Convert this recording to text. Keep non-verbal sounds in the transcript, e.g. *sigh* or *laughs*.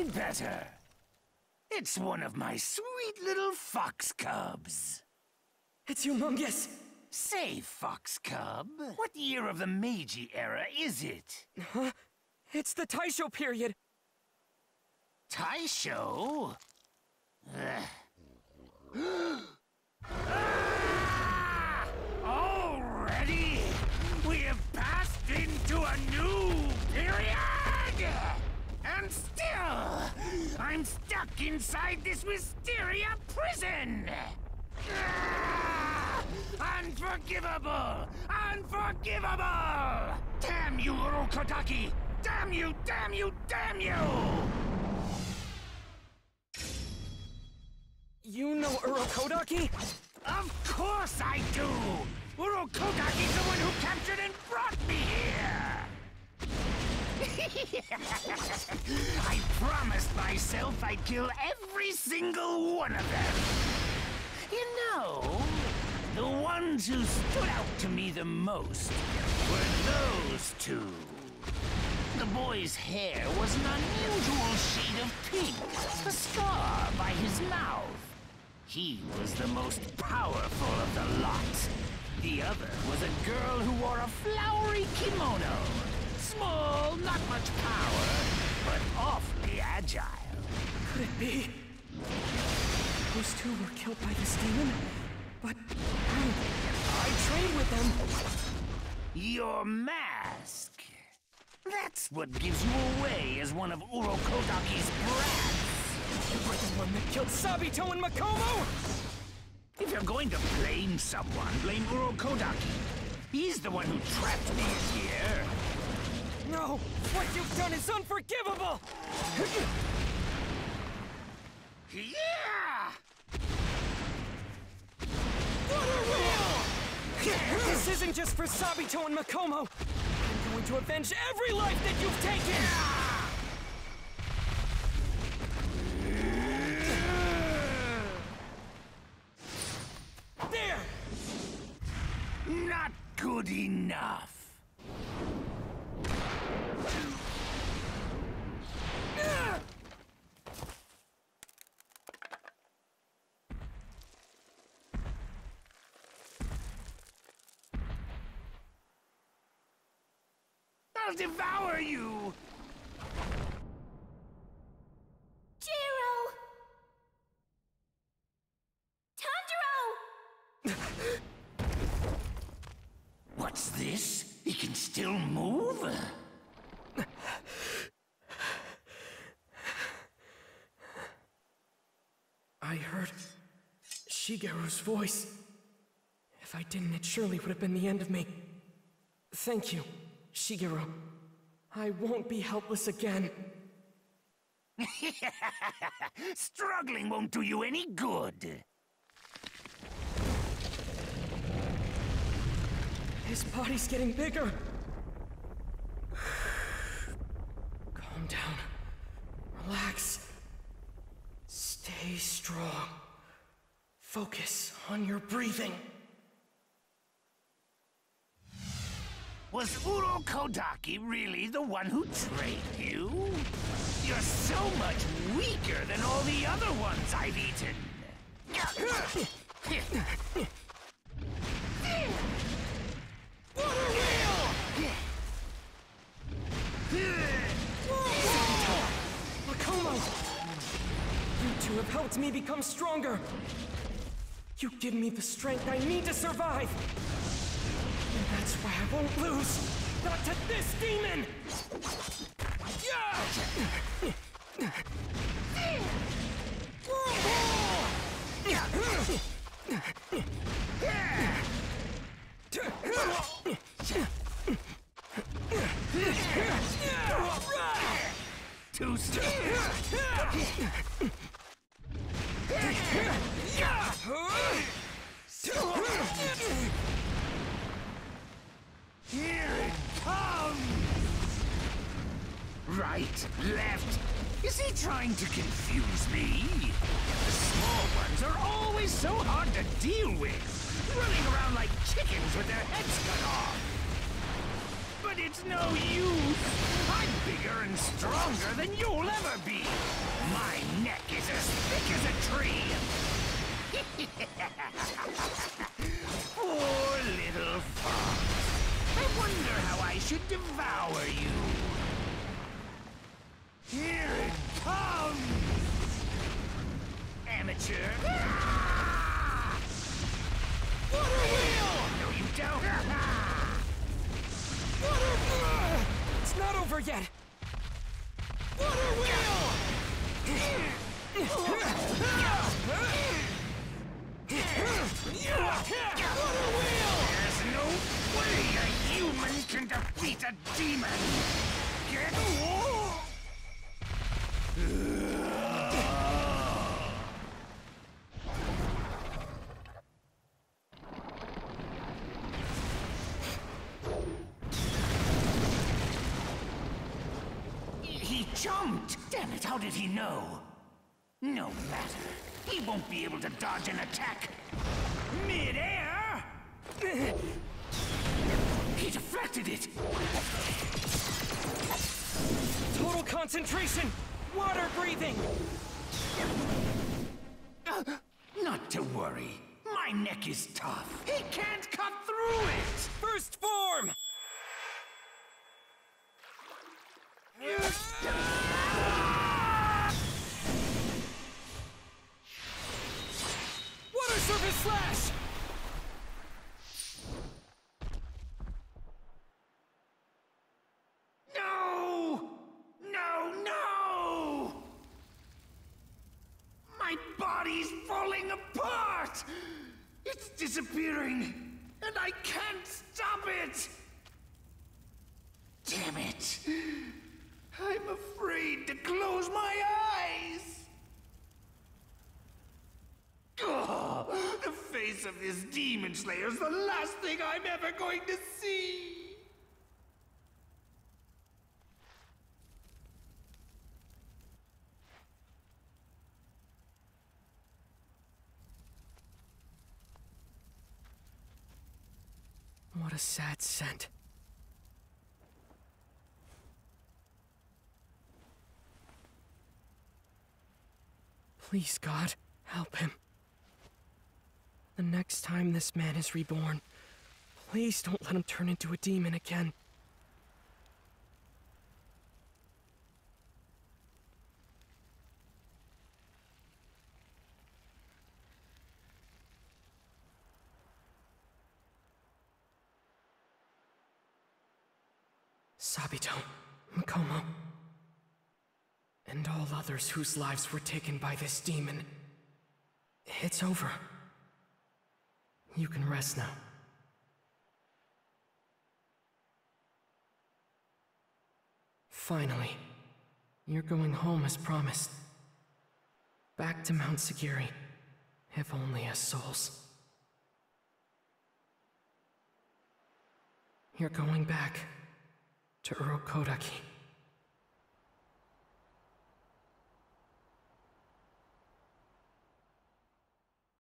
my way. Even better. It's one of my sweet little fox cubs. It's humongous. Say, fox cub, what year of the Meiji era is it? Huh? *laughs* It's the Taisho period. Taisho? *gasps* *gasps* *gasps* Still, I'm stuck inside this Wisteria prison! Ah! Unforgivable! Unforgivable! Damn you, Urokodaki! Damn you, damn you, damn you! You know Urokodaki? Of course I do! Urokodaki's the one who captured and brought me here! *laughs* I promised myself I'd kill every single one of them! You know, the ones who stood out to me the most were those two. The boy's hair was an unusual shade of pink, a scar by his mouth. He was the most powerful of the lot. The other was a girl who wore a flowery kimono. Small, not much power, but awfully agile. Could it be? Those two were killed by this demon? But how? I trained with them. Your mask. That's what gives you away as one of Urokodaki's brats. You were the one that killed Sabito and Makomo! If you're going to blame someone, blame Urokodaki. He's the one who trapped me in here. No! What you've done is unforgivable! Yeah! What a real! This isn't just for Sabito and Makomo! I'm going to avenge every life that you've taken! There! Not good enough. I'll devour you! Jiro! Tanjiro! What's this? He can still move? I heard Shigeru's voice. If I didn't, it surely would have been the end of me. Thank you, Shigeru. I won't be helpless again. *laughs* Struggling won't do you any good. His body's getting bigger. *sighs* Calm down. Relax. Stay strong. Focus on your breathing. Was Urokodaki really the one who trained you? You're so much weaker than all the other ones I've eaten. You two have helped me become stronger. You give me the strength I need to survive. Won't lose. Not to this demon! Too strong. Right, left. Is he trying to confuse me? The small ones are always so hard to deal with, running around like chickens with their heads cut off. But it's no use. I'm bigger and stronger than you'll ever be. My neck is as thick as a tree. *laughs* Poor little fox. I wonder how I should devour you. Here it comes! Amateur. Water wheel! No, you don't. Water It's not over yet! Water wheel! There's no way a human can defeat a demon! Get He jumped! Damn it, how did he know? No matter. He won't be able to dodge an attack. Mid-air? He deflected it! Total concentration! Water breathing! Not to worry. My neck is tough. He can't cut through it! First form! Water surface slash! No! No, no! My body's falling apart! It's disappearing, and I can't stop it! Damn it! I'm afraid to close my eyes! Oh, the face of this demon slayer is the last thing I'm ever going to see! What a sad scent. Please, God, help him. The next time this man is reborn, please don't let him turn into a demon again. Sabito, Makomo, and all others whose lives were taken by this demon. It's over. You can rest now. Finally, you're going home as promised. Back to Mount Sagiri, if only as souls. You're going back to Urokodaki.